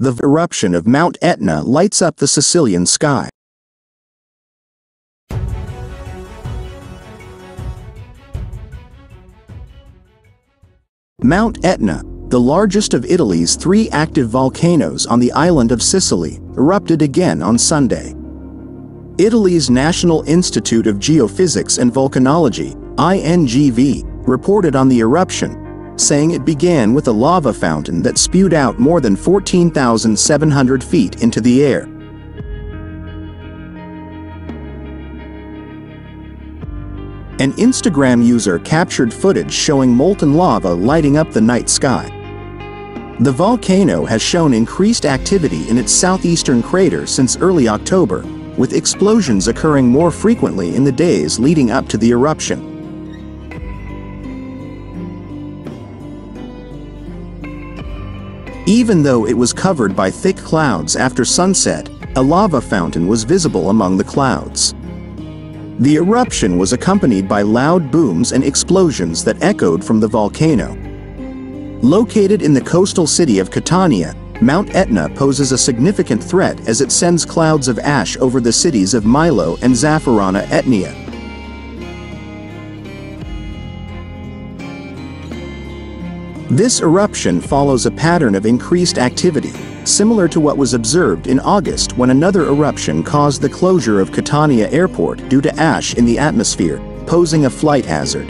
The eruption of Mount Etna lights up the Sicilian sky. Mount Etna, the largest of Italy's three active volcanoes on the island of Sicily, erupted again on Sunday. Italy's National Institute of Geophysics and Volcanology, INGV, reported on the eruption, saying it began with a lava fountain that spewed out more than 14,700 feet into the air. An Instagram user captured footage showing molten lava lighting up the night sky. The volcano has shown increased activity in its southeastern crater since early October, with explosions occurring more frequently in the days leading up to the eruption. Even though it was covered by thick clouds after sunset, a lava fountain was visible among the clouds. The eruption was accompanied by loud booms and explosions that echoed from the volcano. Located in the coastal city of Catania, Mount Etna poses a significant threat as it sends clouds of ash over the cities of Milo and Zafferana Etnea. This eruption follows a pattern of increased activity, similar to what was observed in August when another eruption caused the closure of Catania Airport due to ash in the atmosphere, posing a flight hazard.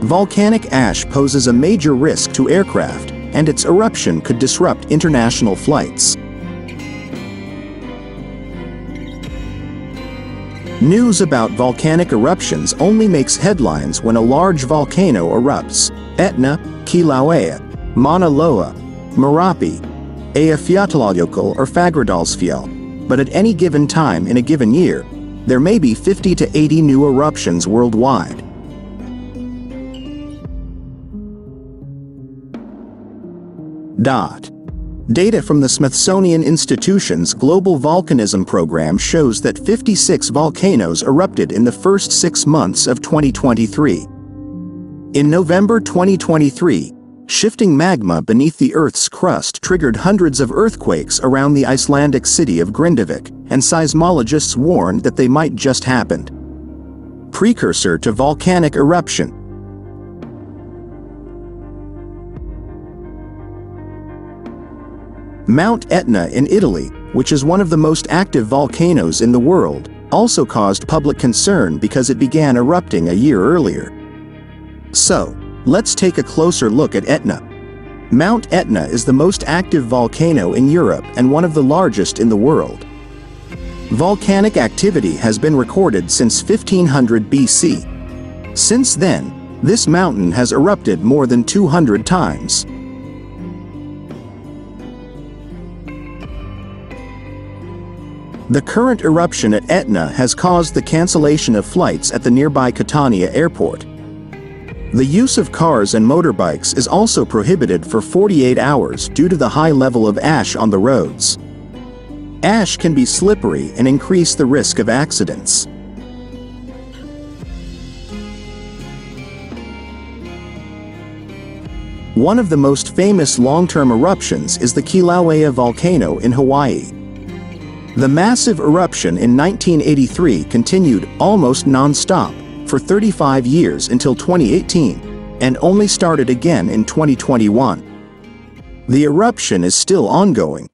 Volcanic ash poses a major risk to aircraft, and its eruption could disrupt international flights. News about volcanic eruptions only makes headlines when a large volcano erupts. Etna, Kilauea, Mauna Loa, Merapi, Eyjafjallajökull or Fagradalsfjall. But at any given time in a given year, there may be 50 to 80 new eruptions worldwide. Dot. Data from the Smithsonian Institution's Global Volcanism Program shows that 56 volcanoes erupted in the first six months of 2023. In November 2023, shifting magma beneath the Earth's crust triggered hundreds of earthquakes around the Icelandic city of Grindavik, and seismologists warned that they might just happen. Precursor to volcanic eruption, Mount Etna in Italy, which is one of the most active volcanoes in the world, also caused public concern because it began erupting a year earlier. So, let's take a closer look at Etna. Mount Etna is the most active volcano in Europe and one of the largest in the world. Volcanic activity has been recorded since 1500 BC. Since then, this mountain has erupted more than 200 times. The current eruption at Etna has caused the cancellation of flights at the nearby Catania airport. The use of cars and motorbikes is also prohibited for 48 hours due to the high level of ash on the roads. Ash can be slippery and increase the risk of accidents. One of the most famous long-term eruptions is the Kilauea volcano in Hawaii. The massive eruption in 1983 continued almost non-stop for 35 years until 2018 and only started again in 2021. The eruption is still ongoing,